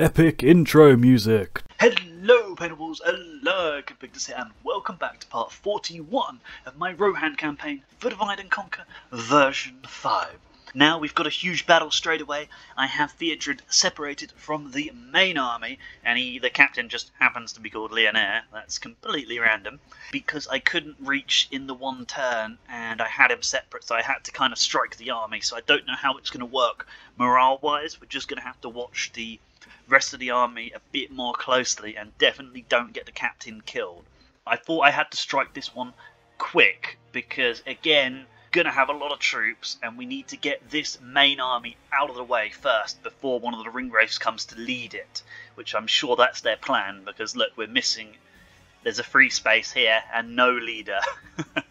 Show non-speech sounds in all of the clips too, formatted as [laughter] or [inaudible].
Epic intro music. Hello, Paintables, hello, good Victor here, and welcome back to part 41 of my Rohan campaign for Divide and Conquer version 5. Now we've got a huge battle straight away. I have Theodred separated from the main army, and he, the captain just happens to be called Leonair. That's completely random. Because I couldn't reach in the one turn, and I had him separate, so I had to kind of strike the army, so I don't know how it's going to work morale-wise. We're just going to have to watch the rest of the army a bit more closely and definitely don't get the captain killed. I thought I had to strike this one quick because again gonna have a lot of troops and we need to get this main army out of the way first before one of the ringwraiths comes to lead it which I'm sure that's their plan because look we're missing there's a free space here and no leader [laughs]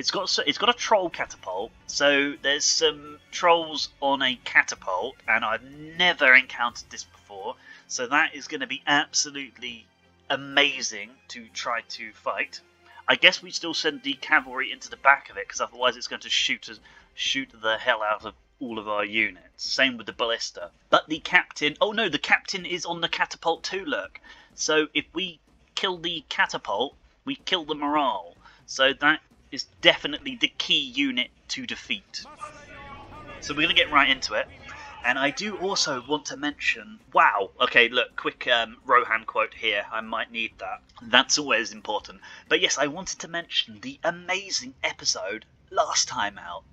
it's got it's got a troll catapult so there's some trolls on a catapult and I've never encountered this before so that is going to be absolutely amazing to try to fight I guess we still send the cavalry into the back of it because otherwise it's going to shoot us, shoot the hell out of all of our units. Same with the ballista. But the captain, oh no, the captain is on the catapult too. Look, so if we kill the catapult, we kill the morale. So that is definitely the key unit to defeat. So we're going to get right into it. And I do also want to mention, wow, okay, look, quick um, Rohan quote here. I might need that. That's always important. But yes, I wanted to mention the amazing episode last time out.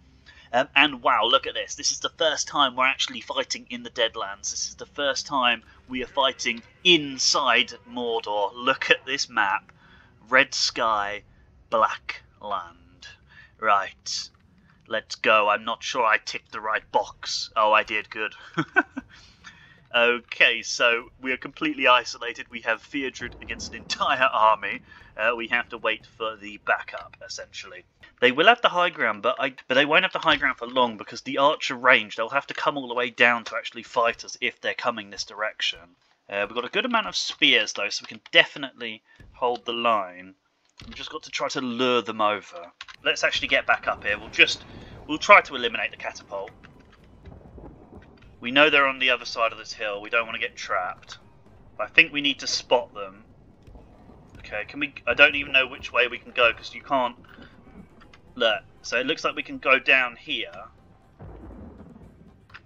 Um, and wow, look at this. This is the first time we're actually fighting in the Deadlands. This is the first time we are fighting inside Mordor. Look at this map. Red sky, black land. Right. Let's go. I'm not sure I ticked the right box. Oh, I did. Good. [laughs] okay, so we are completely isolated. We have Theodred against an entire army. Uh, we have to wait for the backup, essentially. They will have the high ground, but I but they won't have the high ground for long because the archer range. They'll have to come all the way down to actually fight us if they're coming this direction. Uh, we've got a good amount of spears though, so we can definitely hold the line. We've just got to try to lure them over. Let's actually get back up here. We'll just we'll try to eliminate the catapult. We know they're on the other side of this hill. We don't want to get trapped. I think we need to spot them. Okay, can we? I don't even know which way we can go because you can't. Look, so it looks like we can go down here.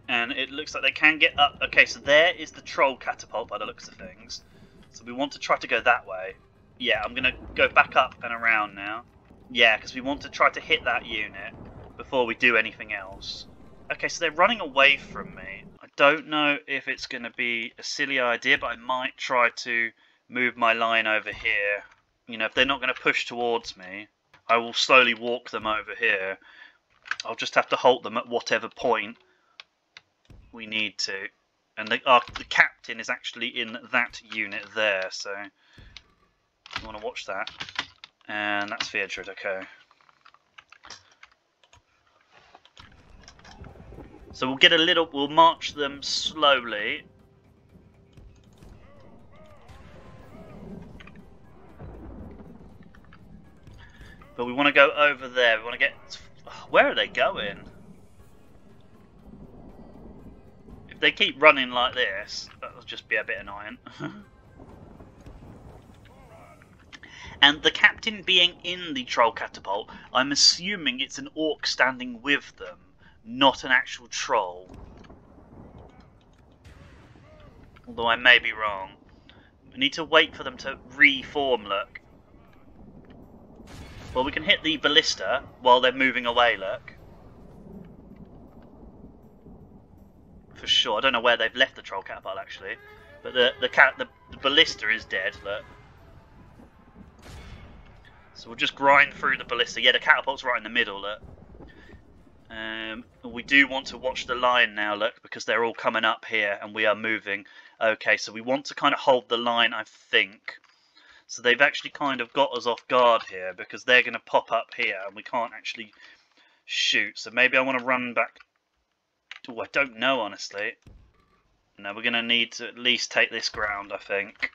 And it looks like they can get up. Okay, so there is the troll catapult by the looks of things. So we want to try to go that way. Yeah, I'm going to go back up and around now. Yeah, because we want to try to hit that unit before we do anything else. Okay, so they're running away from me. I don't know if it's going to be a silly idea, but I might try to move my line over here. You know, if they're not going to push towards me, I will slowly walk them over here. I'll just have to halt them at whatever point we need to. And the, uh, the captain is actually in that unit there, so you want to watch that. And that's okay. So we'll get a little, we'll march them slowly. But we want to go over there, we want to get, where are they going? If they keep running like this, that'll just be a bit annoying. [laughs] and the captain being in the troll catapult, I'm assuming it's an orc standing with them, not an actual troll. Although I may be wrong. We need to wait for them to reform, look. Well, we can hit the ballista while they're moving away, look. For sure. I don't know where they've left the troll catapult, actually. But the, the, cat, the, the ballista is dead, look. So we'll just grind through the ballista. Yeah, the catapult's right in the middle, look. Um, we do want to watch the line now, look, because they're all coming up here and we are moving. Okay, so we want to kind of hold the line, I think. So they've actually kind of got us off guard here because they're going to pop up here and we can't actually shoot. So maybe I want to run back. Oh, I don't know, honestly. No, we're going to need to at least take this ground, I think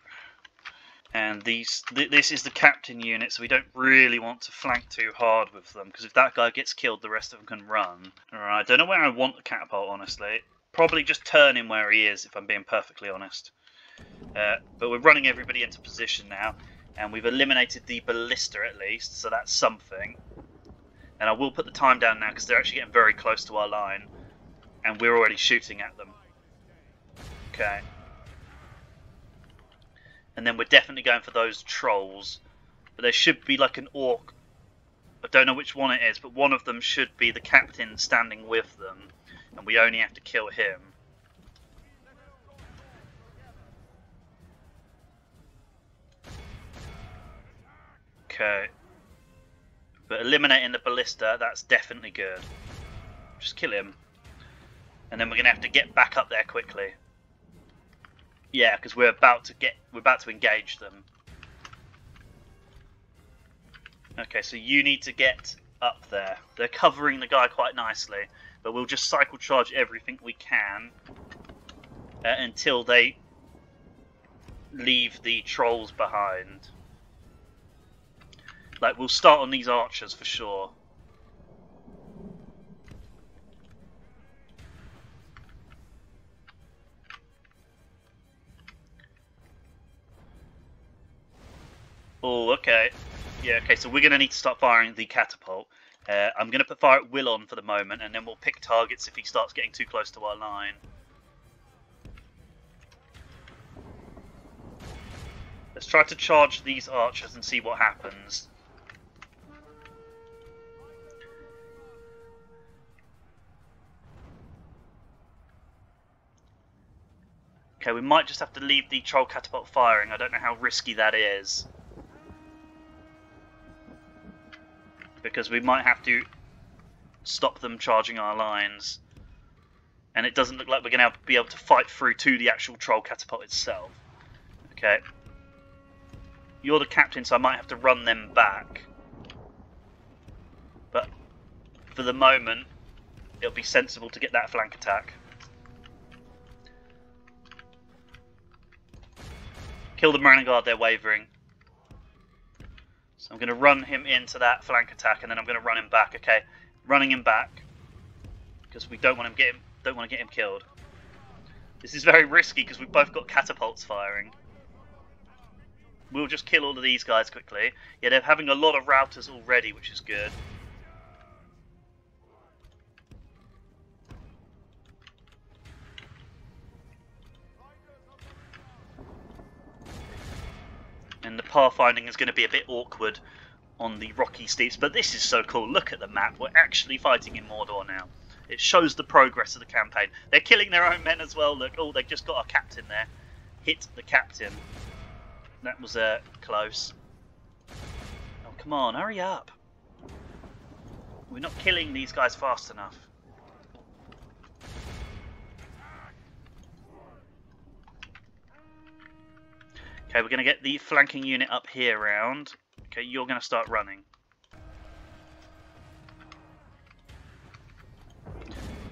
and these th this is the captain unit so we don't really want to flank too hard with them because if that guy gets killed the rest of them can run Alright, I don't know where I want the catapult honestly probably just turn him where he is, if I'm being perfectly honest. Uh, but we're running everybody into position now, and we've eliminated the ballista at least, so that's something. And I will put the time down now because they're actually getting very close to our line, and we're already shooting at them. Okay. And then we're definitely going for those trolls. But there should be like an orc. I don't know which one it is, but one of them should be the captain standing with them. And we only have to kill him. Okay. But eliminating the ballista, that's definitely good. Just kill him. And then we're going to have to get back up there quickly. Yeah, because we're about to get we're about to engage them. Okay, so you need to get up there. They're covering the guy quite nicely, but we'll just cycle charge everything we can uh, until they leave the trolls behind. Like, we'll start on these archers for sure. Oh, okay. Yeah, okay, so we're going to need to start firing the catapult. Uh, I'm going to put fire at Will on for the moment, and then we'll pick targets if he starts getting too close to our line. Let's try to charge these archers and see what happens. Okay, we might just have to leave the troll catapult firing. I don't know how risky that is. Because we might have to stop them charging our lines. And it doesn't look like we're going to be able to fight through to the actual troll catapult itself. Okay. You're the captain, so I might have to run them back. But for the moment, it'll be sensible to get that flank attack. Kill the Marine Guard, they're wavering. So I'm going to run him into that flank attack, and then I'm going to run him back. Okay, running him back because we don't want him get him, don't want to get him killed. This is very risky because we've both got catapults firing. We'll just kill all of these guys quickly. Yeah, they're having a lot of routers already, which is good. And the pathfinding is going to be a bit awkward on the rocky steeps. But this is so cool. Look at the map. We're actually fighting in Mordor now. It shows the progress of the campaign. They're killing their own men as well. Look, oh, they've just got our captain there. Hit the captain. That was uh, close. Oh, come on, hurry up. We're not killing these guys fast enough. Okay, we're going to get the flanking unit up here round. Okay, you're going to start running.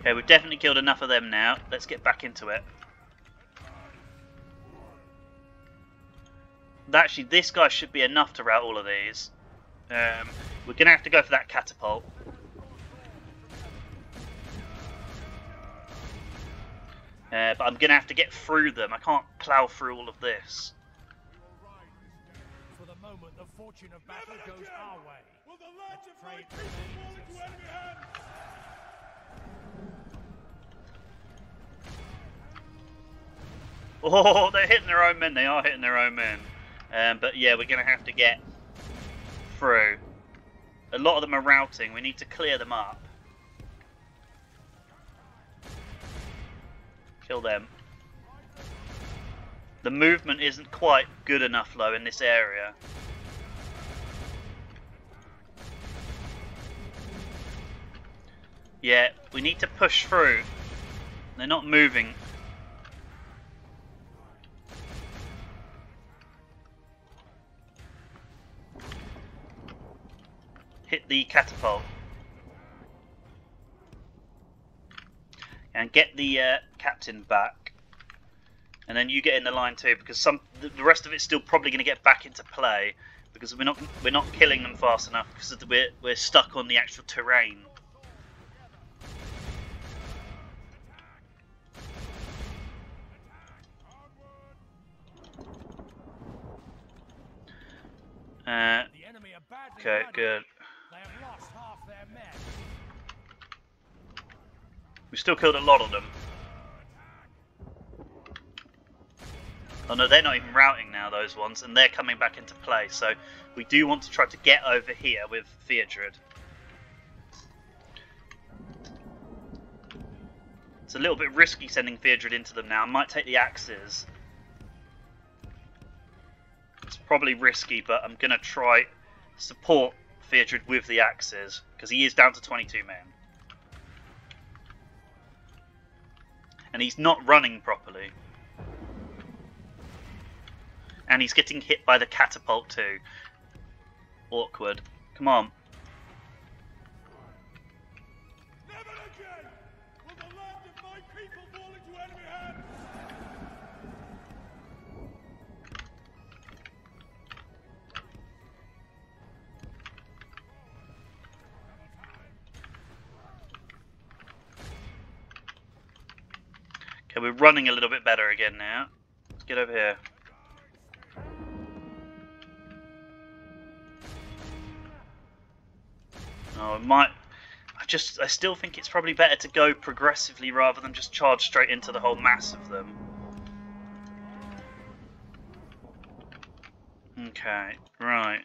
Okay, we've definitely killed enough of them now. Let's get back into it. Actually, this guy should be enough to rout all of these. Um, we're going to have to go for that catapult. Uh, but I'm going to have to get through them. I can't plough through all of this fortune of battle goes our way. Will the Let's trade fall into enemy hands? [laughs] Oh, they're hitting their own men. They are hitting their own men. Um, but yeah, we're going to have to get through. A lot of them are routing. We need to clear them up. Kill them. The movement isn't quite good enough though in this area. Yeah, we need to push through. They're not moving. Hit the catapult. And get the uh, captain back and then you get in the line too, because some the rest of it's still probably going to get back into play because we're not we're not killing them fast enough because we're we're stuck on the actual terrain. Uh, okay, good. We still killed a lot of them. Oh no, they're not even routing now, those ones, and they're coming back into play, so we do want to try to get over here with Theodred. It's a little bit risky sending Theodred into them now. I might take the axes. Probably risky, but I'm going to try support Theodred with the axes, because he is down to 22 men. And he's not running properly. And he's getting hit by the catapult too. Awkward. Come on. Okay, we're running a little bit better again now. Let's get over here. Oh, it might. I just, I still think it's probably better to go progressively rather than just charge straight into the whole mass of them. Okay, right.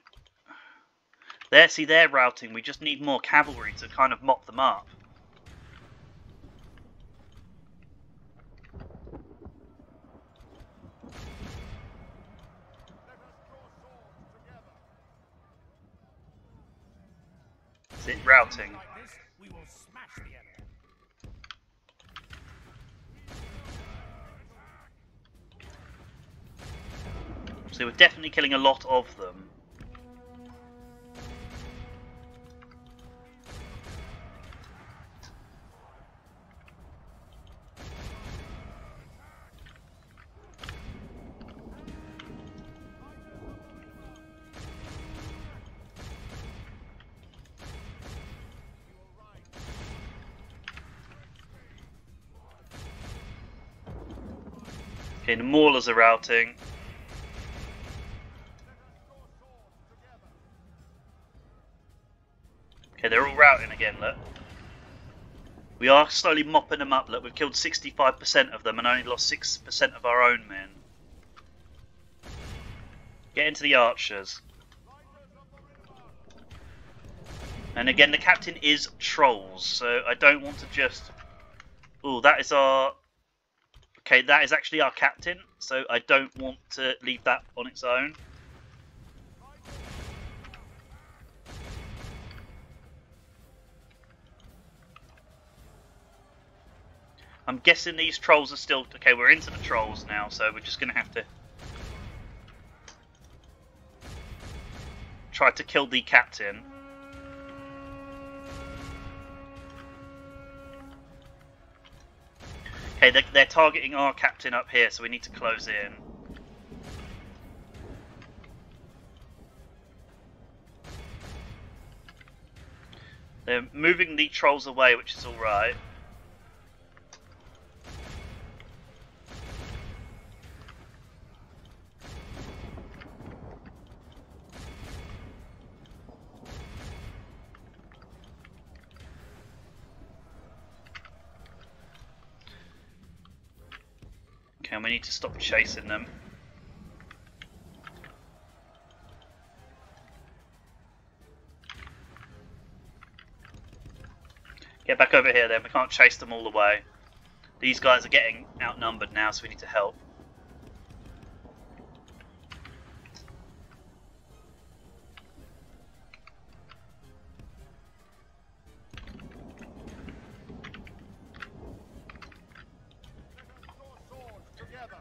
There, see, they're routing. We just need more cavalry to kind of mop them up. Routing? So we're definitely killing a lot of them. The maulers are routing. Okay, they're all routing again, look. We are slowly mopping them up, look. We've killed 65% of them and only lost 6% of our own men. Get into the archers. And again, the captain is trolls, so I don't want to just... Oh, that is our... Okay, that is actually our captain, so I don't want to leave that on its own. I'm guessing these trolls are still... Okay, we're into the trolls now, so we're just going to have to... Try to kill the captain. Okay, they're, they're targeting our captain up here, so we need to close in. They're moving the trolls away, which is alright. We need to stop chasing them. Get back over here then, we can't chase them all the way. These guys are getting outnumbered now, so we need to help.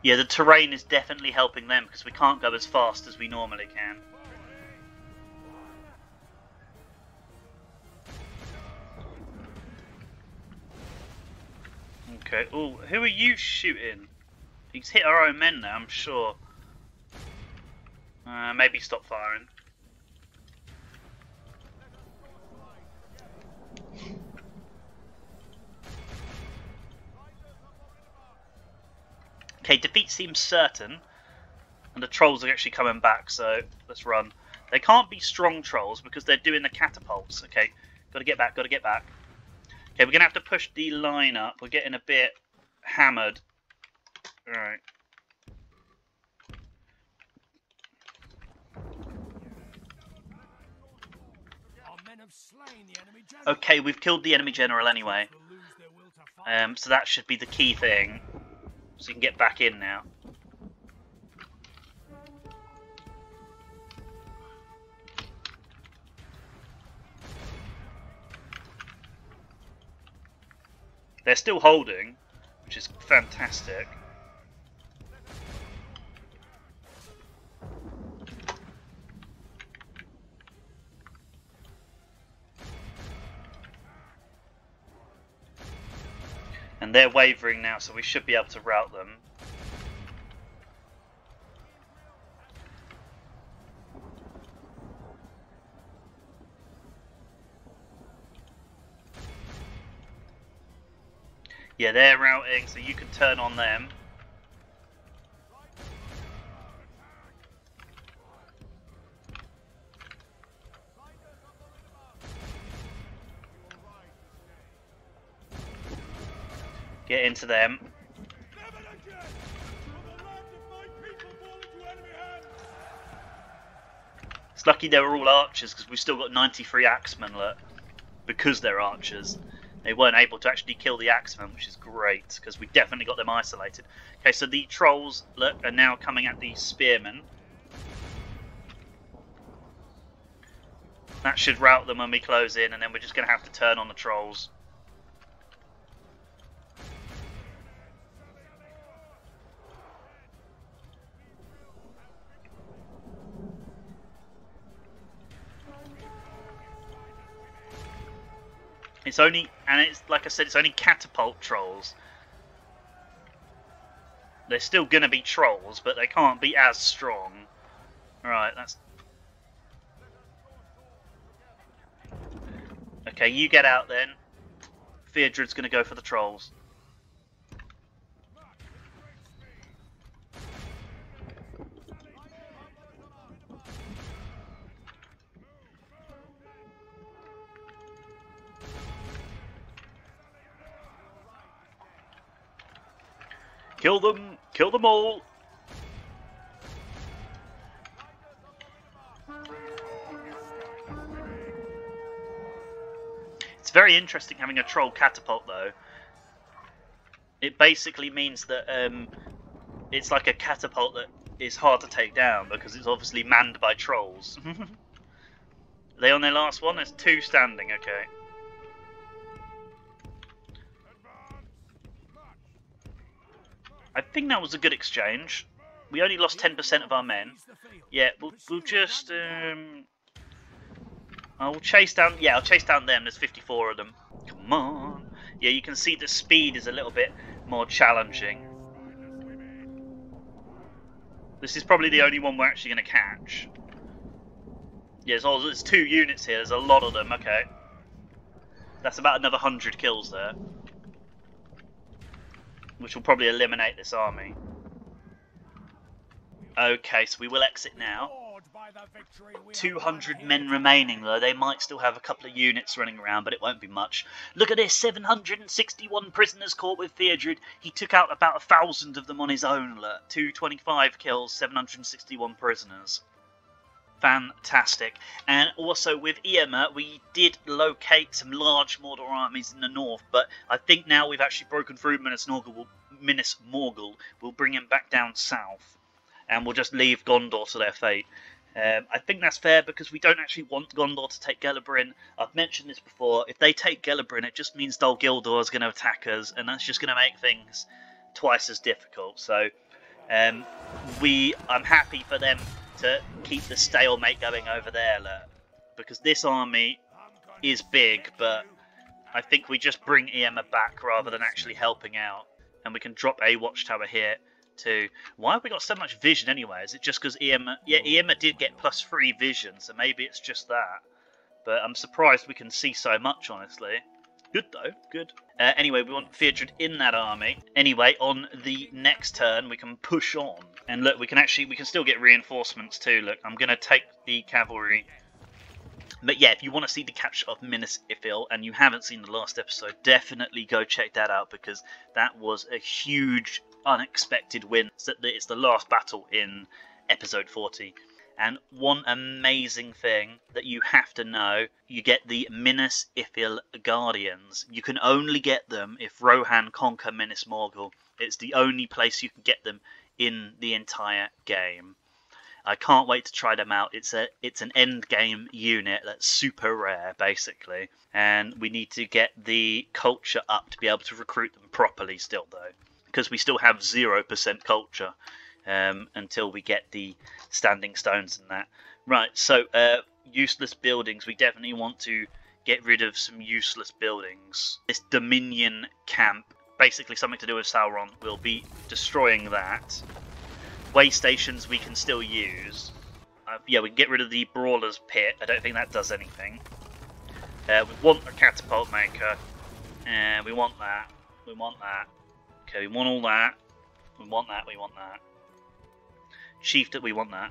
Yeah, the terrain is definitely helping them because we can't go as fast as we normally can. Okay. Oh, who are you shooting? He's hit our own men now, I'm sure. Uh, maybe stop firing. Okay, defeat seems certain. And the trolls are actually coming back, so let's run. They can't be strong trolls because they're doing the catapults. Okay, got to get back. Got to get back. Okay, we're gonna have to push the line up. We're getting a bit hammered. All right. Our men have slain the enemy general. Okay, we've killed the enemy general anyway. Will lose their will to fight. Um, so that should be the key thing. So you can get back in now. They're still holding, which is fantastic. They're wavering now, so we should be able to route them. Yeah, they're routing, so you can turn on them. Enemy hands. It's lucky they were all archers because we've still got 93 axemen look, because they're archers. They weren't able to actually kill the axemen, which is great because we definitely got them isolated. Okay, so the trolls look are now coming at the spearmen. That should rout them when we close in, and then we're just going to have to turn on the trolls. It's only, and it's like I said, it's only catapult trolls. They're still gonna be trolls, but they can't be as strong. Right, that's. Okay, you get out then. Theodred's gonna go for the trolls. Kill them! Kill them all! It's very interesting having a troll catapult though. It basically means that um, it's like a catapult that is hard to take down because it's obviously manned by trolls. Are [laughs] they on their last one? There's two standing, okay. I think that was a good exchange. We only lost 10% of our men. Yeah, we'll, we'll just... Um, I'll chase down... Yeah, I'll chase down them. There's 54 of them. Come on. Yeah, you can see the speed is a little bit more challenging. This is probably the only one we're actually going to catch. Yeah, there's, there's two units here. There's a lot of them. Okay. That's about another 100 kills there which will probably eliminate this army. Okay, so we will exit now. Awed by the victory we have 200 men remaining though. They might still have a couple of units running around, but it won't be much. Look at this 761 prisoners caught with Theodred. He took out about a thousand of them on his own. Look, 225 kills, 761 prisoners. Fantastic. And also with Eomer, we did locate some large Mordor armies in the north, but I think now we've actually broken through Minas Morgul. We'll, Minas Morgul. We'll bring him back down south, and we'll just leave Gondor to their fate. Um, I think that's fair because we don't actually want Gondor to take Gelabrin. I've mentioned this before. If they take Gelabrin, it just means Dol Guldur is going to attack us, and that's just going to make things twice as difficult. So, um, we, I'm happy for them to keep the stalemate going over there, look, because this army is big, but I think we just bring Eomer back rather than actually helping out, and we can drop a watchtower here too. Why have we got so much vision anyway? Is it just because Eomer? Yeah, Eomer did get plus three vision, so maybe it's just that. But I'm surprised we can see so much, honestly. Good though, good. Uh, anyway, we want Theodred in that army. Anyway, on the next turn, we can push on. And look, we can actually we can still get reinforcements too. Look, I'm gonna take the cavalry. But yeah, if you want to see the capture of Minas Ithil and you haven't seen the last episode, definitely go check that out because that was a huge, unexpected win. It's the last battle in episode 40. And one amazing thing that you have to know, you get the Minas Ithil Guardians. You can only get them if Rohan conquer Minas Morgul. It's the only place you can get them in the entire game. I can't wait to try them out. It's a it's an end game unit that's super rare basically, and we need to get the culture up to be able to recruit them properly still though, because we still have zero percent culture um, until we get the standing stones and that. Right, so uh, useless buildings. We definitely want to get rid of some useless buildings. This Dominion camp, basically something to do with Sauron, we'll be destroying that. Way stations we can still use. Uh, yeah, we can get rid of the Brawler's Pit. I don't think that does anything. Uh, we want a catapult maker. And we want that. We want that. Okay, we want all that. We want that. We want that. Chief that we want that.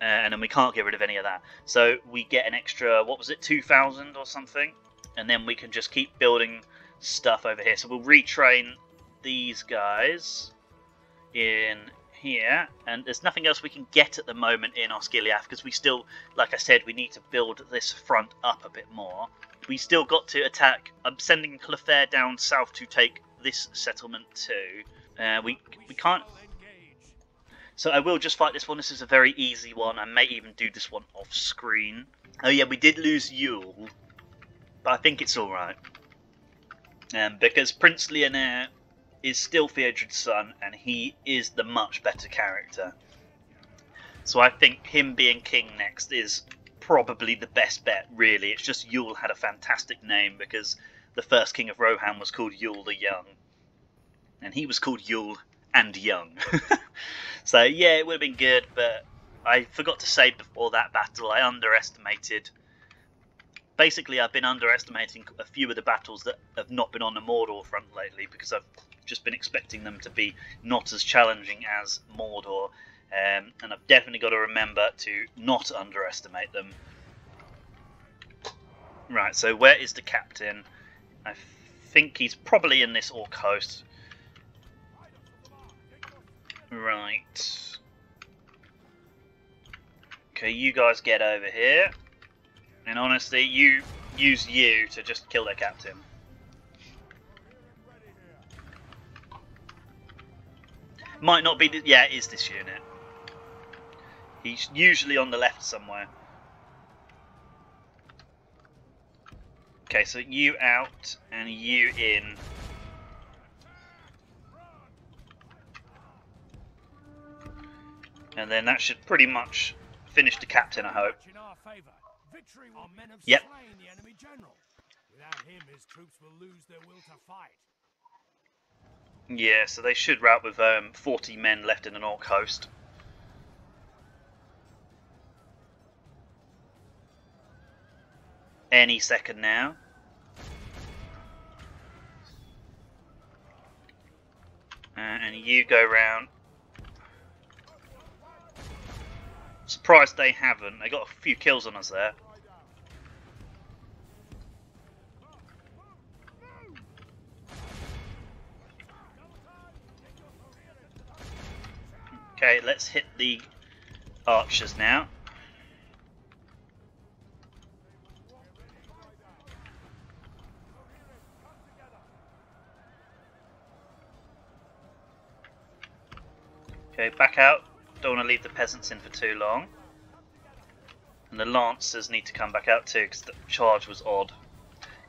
Uh, and then we can't get rid of any of that. So we get an extra, what was it, 2,000 or something? And then we can just keep building stuff over here. So we'll retrain these guys in here, and there's nothing else we can get at the moment in Osgiliath because we still, like I said, we need to build this front up a bit more. We still got to attack. I'm sending Hlothere down south to take this settlement too. Uh, we we can't. So I will just fight this one. This is a very easy one. I may even do this one off screen. Oh yeah, we did lose Eorl, but I think it's all right. Um, because Prince Leonair is still Theodred's son, and he is the much better character. So I think him being king next is probably the best bet, really. It's just Eorl had a fantastic name because the first king of Rohan was called Eorl the Young. And he was called Eorl and Young. [laughs] so yeah, it would have been good, but I forgot to say before that battle, I underestimated. Basically, I've been underestimating a few of the battles that have not been on the Mordor front lately because I've just been expecting them to be not as challenging as Mordor. Um, and I've definitely got to remember to not underestimate them. Right, so where is the captain? I think he's probably in this Orc host. Right. Okay, you guys get over here. And honestly, you use you to just kill their captain. Might not be. Yeah, it is this unit. He's usually on the left somewhere. Okay, so you out and you in. And then that should pretty much finish the captain, I hope. In our favour. Victory will men have Yep. slain the enemy general. Without him, his troops will lose their will to fight. Yeah, so they should rout with um, 40 men left in the Orc host. Any second now. Uh, and you go round. Surprised they haven't. They got a few kills on us there. Okay, let's hit the archers now. Okay, back out. Don't want to leave the peasants in for too long. And the lancers need to come back out too because the charge was odd.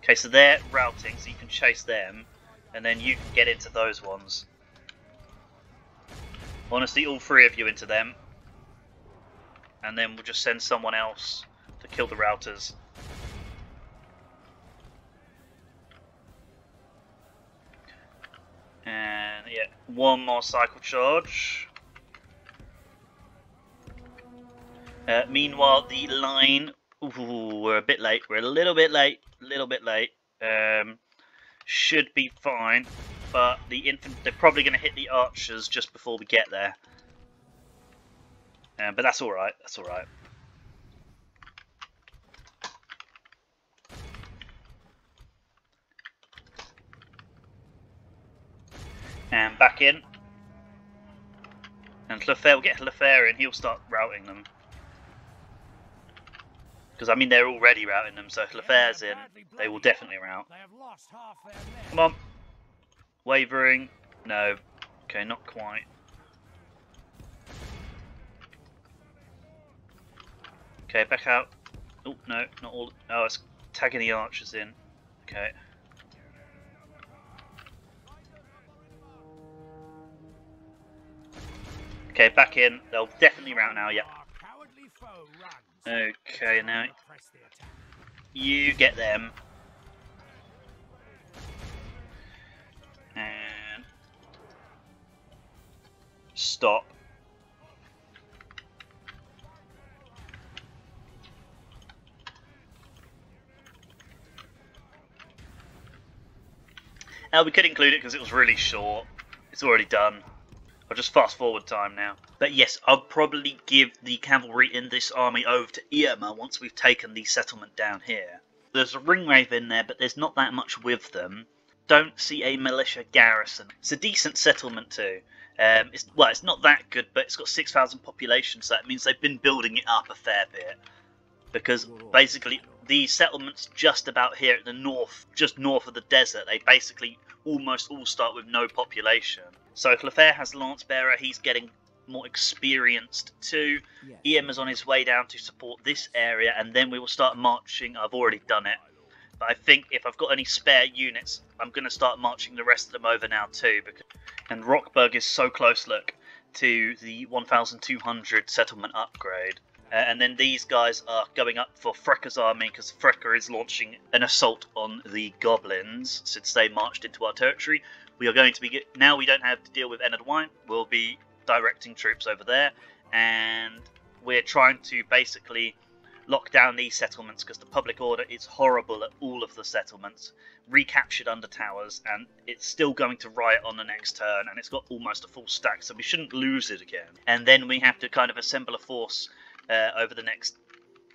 Okay, so they're routing, so you can chase them, and then you can get into those ones. Honestly, all three of you into them. And then we'll just send someone else to kill the routers. And yeah, one more cycle charge. Uh, meanwhile, the line. Ooh, we're a bit late. We're a little bit late. A little bit late. Um, should be fine but the infant they're probably going to hit the archers just before we get there Um, but that's all right. That's all right. And back in. And Hlafar will get Hlafar in. He'll start routing them. Because I mean they're already routing them, so if Hlafar's in, they will definitely route. They have lost half their men. Come on. Wavering. No. Okay, not quite. Okay, back out. Oh, no, not all. Oh, it's tagging the archers in. Okay. Okay, back in. They'll definitely route now, yep. Our cowardly foe runs. Okay, now Press the attack. you get them. And stop. Now we could include it because it was really short. It's already done. I'll just fast forward time now. But yes, I'll probably give the cavalry in this army over to Eomer once we've taken the settlement down here. There's a ringwraith in there, but there's not that much with them. Don't see a militia garrison. It's a decent settlement too. Um, it's, well, it's not that good, but it's got 6,000 population, so that means they've been building it up a fair bit. Because basically, the settlements just about here at the north, just north of the desert, they basically almost all start with no population. So Hlothere has Lance Bearer, he's getting more experienced too. Ian is on his way down to support this area, and then we will start marching. I've already done it. But I think if I've got any spare units, I'm going to start marching the rest of them over now too. Because and Rockburg is so close, look, to the 1,200 settlement upgrade. Uh, and then these guys are going up for Frekka's army because Frekka is launching an assault on the goblins since they marched into our territory. We are going to be get- now we don't have to deal with Enedwaith. We'll be directing troops over there, and we're trying to basically lock down these settlements because the public order is horrible at all of the settlements, recaptured under towers, and it's still going to riot on the next turn, and it's got almost a full stack, so we shouldn't lose it again. And then we have to kind of assemble a force uh, over the next,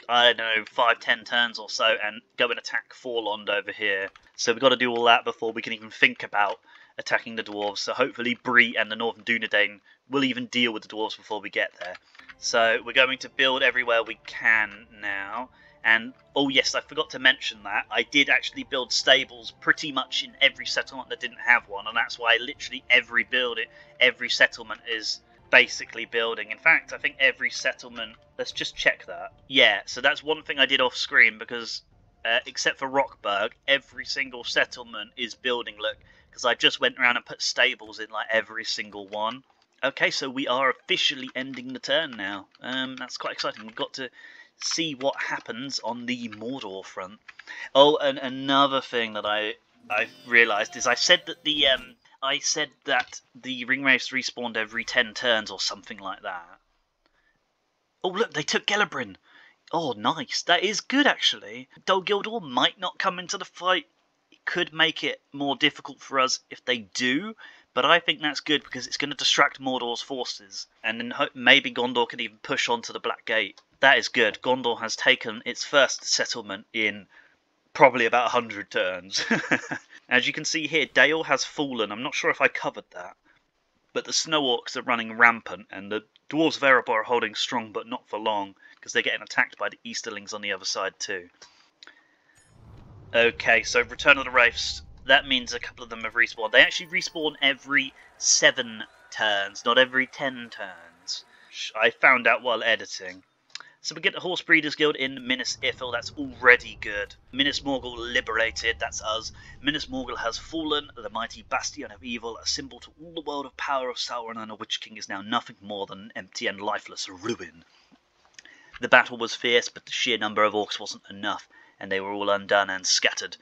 I don't know, five, ten turns or so, and go and attack Forlond over here. So we've got to do all that before we can even think about attacking the dwarves. So hopefully Bree and the Northern Dunedain will even deal with the dwarves before we get there. So we're going to build everywhere we can now. And oh yes, I forgot to mention that I did actually build stables pretty much in every settlement that didn't have one, and that's why literally every build it, every settlement is basically building. In fact, I think every settlement. Let's just check that. Yeah, so that's one thing I did off screen because, uh, except for Rockburg, every single settlement is building. Look, because I just went around and put stables in like every single one. Okay, so we are officially ending the turn now. Um, that's quite exciting. We've got to see what happens on the Mordor front. Oh, and another thing that I I realised is I said that the um I said that the ring ringwraiths respawned every ten turns or something like that. Oh look, they took Gelabrin. Oh, nice. That is good actually. Dol Guldur might not come into the fight. It could make it more difficult for us if they do, but I think that's good because it's going to distract Mordor's forces, and then maybe Gondor can even push on to the Black Gate. That is good. Gondor has taken its first settlement in probably about 100 turns. [laughs] As you can see here, Dale has fallen. I'm not sure if I covered that. But the Snow Orcs are running rampant, and the Dwarves of Erebor are holding strong, but not for long, because they're getting attacked by the Easterlings on the other side too. Okay, so Return of the Wraiths, that means a couple of them have respawned. They actually respawn every seven turns, not every ten turns. I found out while editing. So we get the Horse Breeders Guild in Minas Ithil, that's already good. Minas Morgul liberated, that's us. Minas Morgul has fallen, the mighty bastion of evil, a symbol to all the world of power of Sauron, and the Witch King is now nothing more than an empty and lifeless ruin. The battle was fierce, but the sheer number of orcs wasn't enough, and they were all undone and scattered.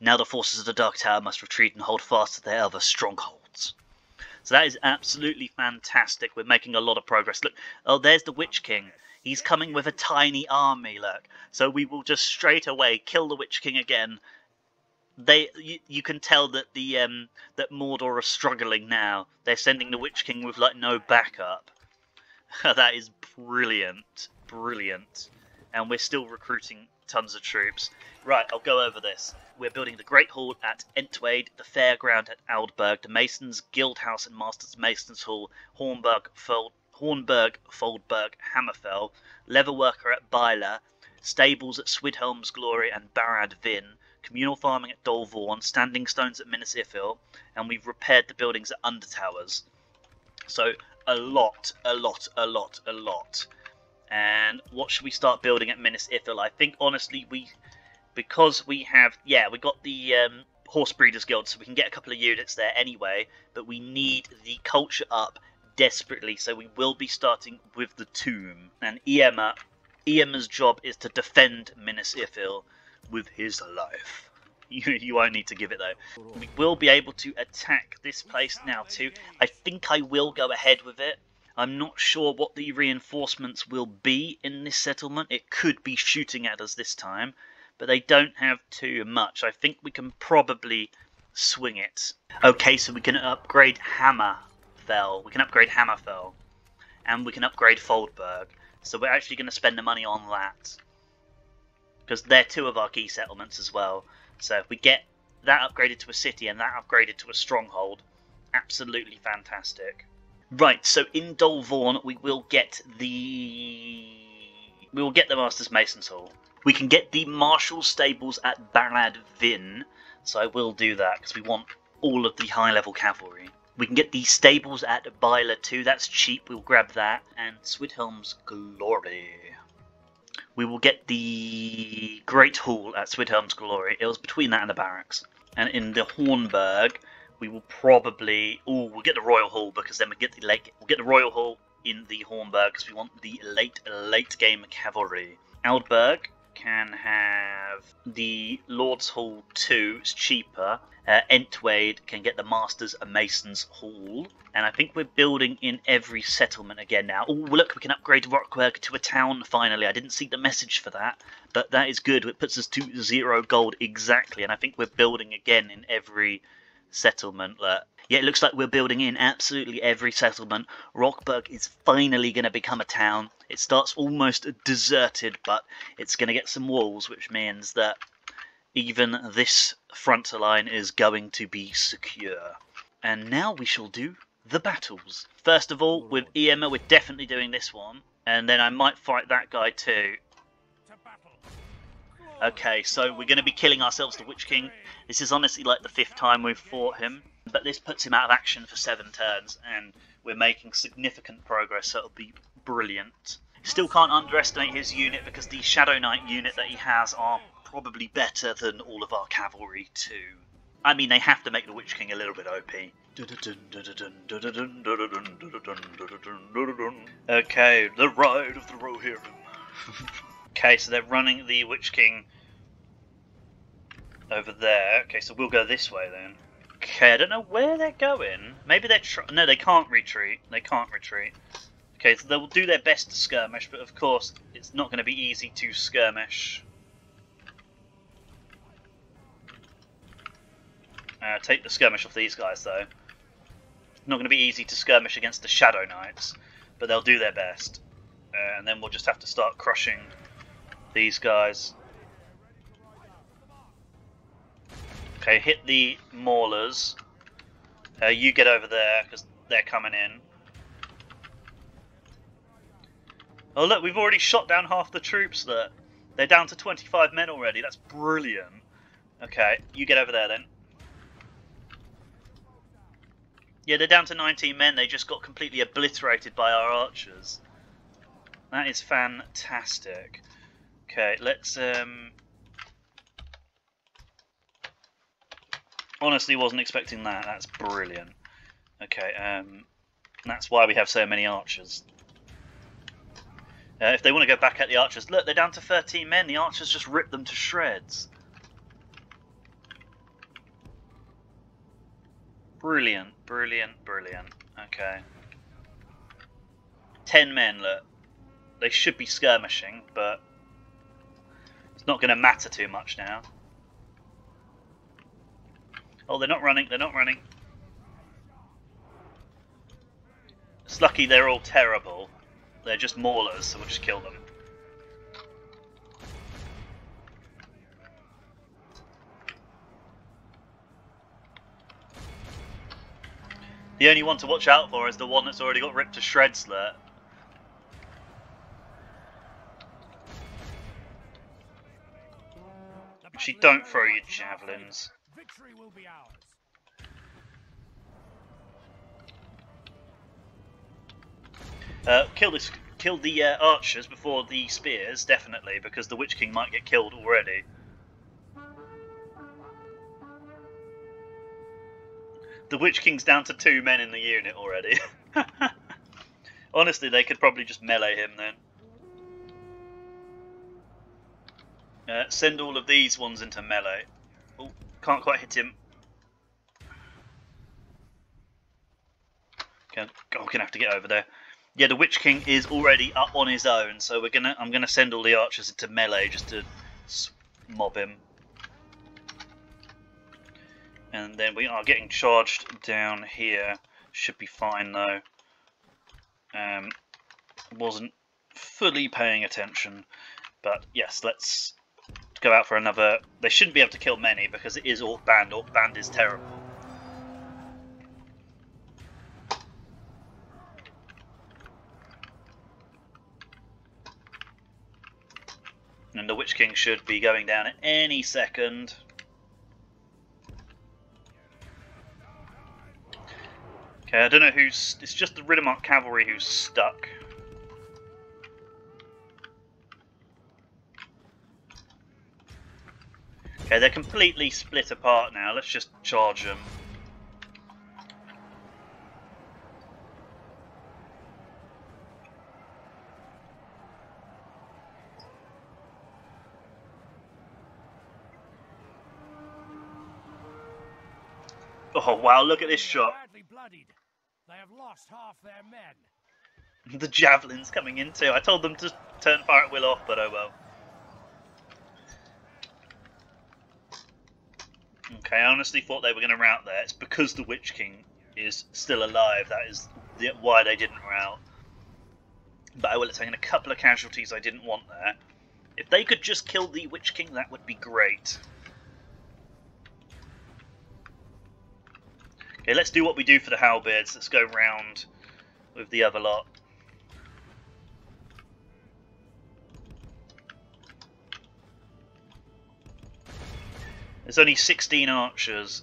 Now the forces of the Dark Tower must retreat and hold fast to their other strongholds. So that is absolutely fantastic. We're making a lot of progress. Look, oh, there's the Witch King. He's coming with a tiny army, look. So we will just straight away kill the Witch King again. They, you, you can tell that the um, that Mordor are struggling now. They're sending the Witch King with like no backup. [laughs] that is brilliant, brilliant. And we're still recruiting tons of troops. Right, I'll go over this. We're building the Great Hall at Entwade, the Fairground at Aldburg, the Masons Guild House and Masters Masons Hall, Hornburg, Fold, Hornburg, Foldburg, Hammerfell, Leatherworker at Byler, Stables at Swidhelm's Glory and Barad Vin, Communal Farming at Dolvorn, Standing Stones at Minas and we've repaired the buildings at Undertowers. So a lot, a lot, a lot, a lot. And what should we start building at Minas? I think honestly we, because we have, yeah, we got the um, Horse Breeders Guild, so we can get a couple of units there anyway. But we need the culture up desperately, so we will be starting with the tomb. And Eomer, Eomer's job is to defend Minas Ithil with his life. [laughs] You, you won't need to give it though. We will be able to attack this place now too. I think I will go ahead with it. I'm not sure what the reinforcements will be in this settlement. It could be shooting at us this time, but they don't have too much. I think we can probably swing it. Okay, so we can upgrade Hammerfell. We can upgrade Hammerfell. And we can upgrade Foldberg. So we're actually going to spend the money on that. Because they're two of our key settlements as well. So if we get that upgraded to a city and that upgraded to a stronghold, absolutely fantastic. Right, so in Dolvorn we will get the we will get the Masters Masons Hall. We can get the Marshall Stables at Barad Vin, so I will do that because we want all of the high level cavalry. We can get the stables at Byler too, that's cheap, we'll grab that. And Swidhelm's Glory. We will get the Great Hall at Swidhelm's Glory. It was between that and the barracks. And in the Hornburg, we will probably oh we'll get the Royal Hall because then we get the late we'll get the Royal Hall in the Hornburg because we want the late late game cavalry. Aldburg can have the Lord's Hall 2, it's cheaper. Uh, Entwade can get the Masters and Masons Hall. And I think we're building in every settlement again now. Oh, look, we can upgrade Rockwork to a town finally. I didn't see the message for that, but that is good. It puts us to zero gold exactly. And I think we're building again in every settlement. Yeah, it looks like we're building in absolutely every settlement. Rockburg is finally going to become a town. It starts almost deserted, but it's going to get some walls, which means that even this front line is going to be secure. And now we shall do the battles. First of all, with oh, Eomer, we're definitely doing this one. And then I might fight that guy too. Okay, so we're going to be killing ourselves the Witch King. This is honestly like the fifth time we've fought him. But this puts him out of action for seven turns, and we're making significant progress, so it'll be brilliant. Still can't underestimate his unit because the Shadow Knight unit that he has are probably better than all of our cavalry too. I mean, they have to make the Witch King a little bit OP. Okay, the ride of the Rohirrim. [laughs] okay, so they're running the Witch King over there. Okay, so we'll go this way then. Okay, I don't know where they're going. Maybe they're no, they can't retreat. They can't retreat. Okay, so they'll do their best to skirmish, but of course it's not going to be easy to skirmish. Uh, take the skirmish off these guys though. Not going to be easy to skirmish against the Shadow Knights, but they'll do their best. Uh, and then we'll just have to start crushing these guys. Okay, hit the maulers. Uh, you get over there because they're coming in. Oh look, we've already shot down half the troops that... They're down to 25 men already. That's brilliant. Okay, you get over there then. Yeah, they're down to 19 men. They just got completely obliterated by our archers. That is fantastic. Okay, let's um, honestly wasn't expecting that. That's brilliant. Okay, um, that's why we have so many archers. Uh, if they want to go back at the archers, look, they're down to 13 men. The archers just ripped them to shreds. Brilliant, brilliant, brilliant. Okay. 10 men, look. They should be skirmishing, but it's not going to matter too much now. Oh, they're not running, they're not running. It's lucky they're all terrible. They're just maulers, so we'll just kill them. The only one to watch out for is the one that's already got ripped to shreds there. The Actually, don't throw your javelins. Victory will be ours. Uh, kill this, kill the uh, archers before the spears, definitely, because the Witch King might get killed already. The Witch King's down to two men in the unit already. [laughs] Honestly, they could probably just melee him then. Uh, send all of these ones into melee. Oh, can't quite hit him. Okay, oh, gonna have to get over there. Yeah, the Witch King is already up on his own, so we're gonna. I'm gonna send all the archers into melee just to mob him. And then we are getting charged down here. Should be fine though. Um, wasn't fully paying attention, but yes, let's go out for another. They shouldn't be able to kill many because it is Orc Band. Orc Band is terrible. And the Witch King should be going down at any second. Okay, I don't know who's. It's just the Riddermark Cavalry who's stuck. Okay, they're completely split apart now. Let's just charge them. Oh wow, look at this shot. They have lost half their men. The javelins coming in too. I told them to turn fire at will off, but oh well. Okay, I honestly thought they were going to rout there. It's because the Witch King is still alive. That is the, why they didn't rout. But I will have taken a couple of casualties I didn't want there. If they could just kill the Witch King, that would be great. Okay, let's do what we do for the halberds. Let's go round with the other lot. There's only 16 archers.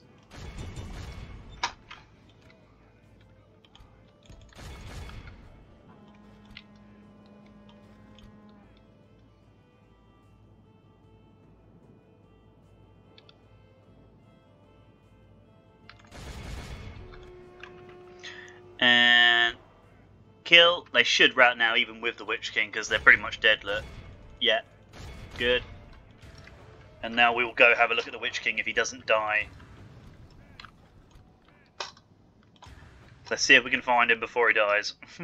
Kill. They should rout now, even with the Witch King, because they're pretty much dead, look. Yeah, good. And now we will go have a look at the Witch King if he doesn't die. Let's see if we can find him before he dies. [laughs]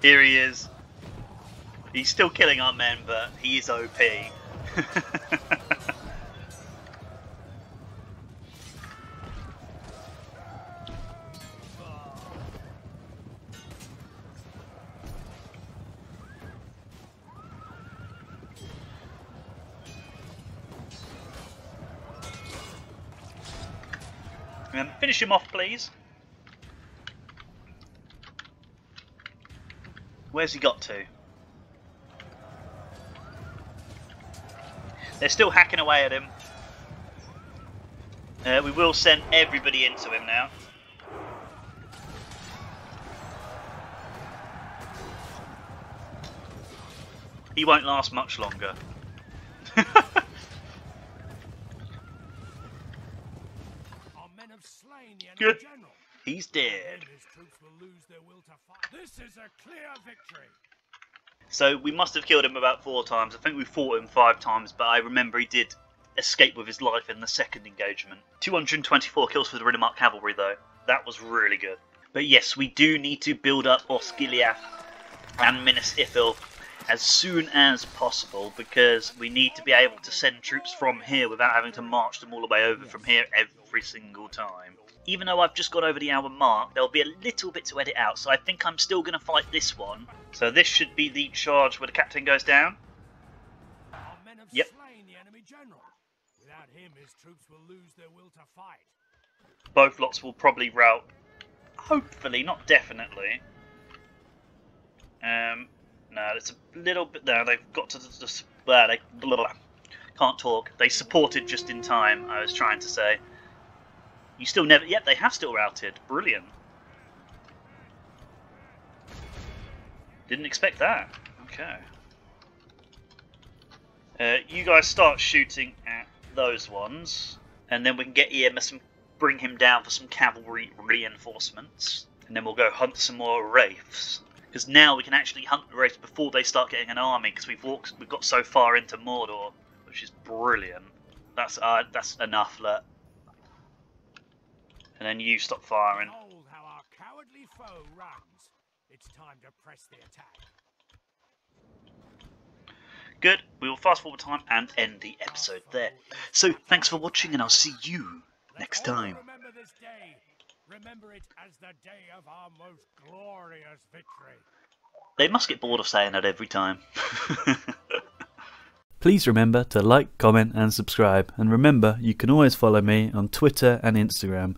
Here he is. He's still killing our men, but he is OP. [laughs] Finish him off, please. Where's he got to? They're still hacking away at him. Uh, we will send everybody into him now. He won't last much longer. [laughs] Our men have slain the enemy Good. general. He's Then dead. his troops will lose their will to fight. This is a clear victory. So we must have killed him about four times. I think we fought him five times, but I remember he did escape with his life in the second engagement. 224 kills for the Riddermark Cavalry, though. That was really good. But yes, we do need to build up Osgiliath and Minas Ithil as soon as possible because we need to be able to send troops from here without having to march them all the way over from here every single time. Even though I've just got over the hour mark, there'll be a little bit to edit out, so I think I'm still going to fight this one. So this should be the charge where the captain goes down. Our men have Yep. slain the enemy general. Without him, his troops will lose their will to fight. Both lots will probably rout. Hopefully, not definitely. Um, no, it's a little bit. No, they've got to just. Well, they blah, blah, blah. can't talk. They supported just in time. I was trying to say. You still never. Yep, they have still routed. Brilliant. Didn't expect that. Okay. Uh, you guys start shooting at those ones, and then we can get EMS and bring him down for some cavalry reinforcements, and then we'll go hunt some more wraiths. Because now we can actually hunt the wraiths before they start getting an army. Because we've walked, we've got so far into Mordor, which is brilliant. That's uh, that's enough. Look. And then you stop firing. Behold how our cowardly foe runs. It's time to press the attack. Good. We will fast forward time and end the episode there. So thanks for watching, and I'll see you next time. Remember this day. Remember it as the day of our most glorious victory. They must get bored of saying that every time. [laughs] Please remember to like, comment, and subscribe. And remember, you can always follow me on Twitter and Instagram